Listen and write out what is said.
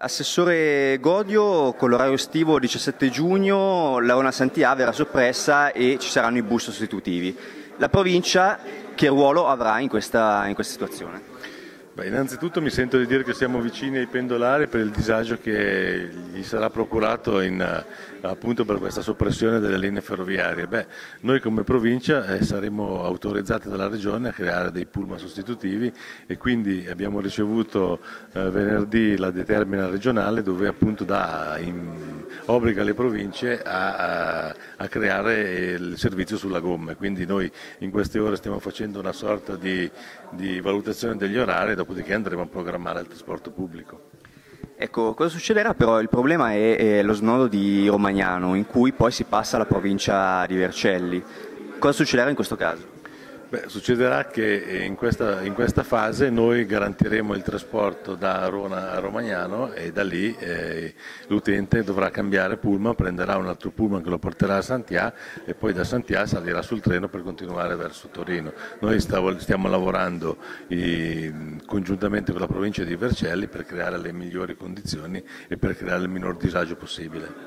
Assessore Godio, con l'orario estivo 17 giugno, la Rona Santià verrà soppressa e ci saranno i bus sostitutivi. La provincia che ruolo avrà in questa, in questa situazione? Beh, innanzitutto mi sento di dire che siamo vicini ai pendolari per il disagio che gli sarà procurato in, appunto per questa soppressione delle linee ferroviarie. Beh, noi come provincia eh, saremo autorizzati dalla Regione a creare dei pullman sostitutivi e quindi abbiamo ricevuto eh, venerdì la determina regionale dove appunto da, in, obbliga le province a, a, a, creare il servizio sulla gomma. Quindi noi in queste ore stiamo facendo una sorta di, di valutazione degli orari dopodiché andremo a programmare il trasporto pubblico. Ecco, cosa succederà però? Il problema è, è lo snodo di Romagnano, in cui poi si passa alla provincia di Vercelli. Cosa succederà in questo caso? Beh, succederà che in questa, in questa, fase noi garantiremo il trasporto da Rona a Romagnano e da lì eh, l'utente dovrà cambiare pullman, prenderà un altro pullman che lo porterà a Santià e poi da Santià salirà sul treno per continuare verso Torino. Noi stavo, stiamo lavorando i, congiuntamente con la provincia di Vercelli per creare le migliori condizioni e per creare il minor disagio possibile.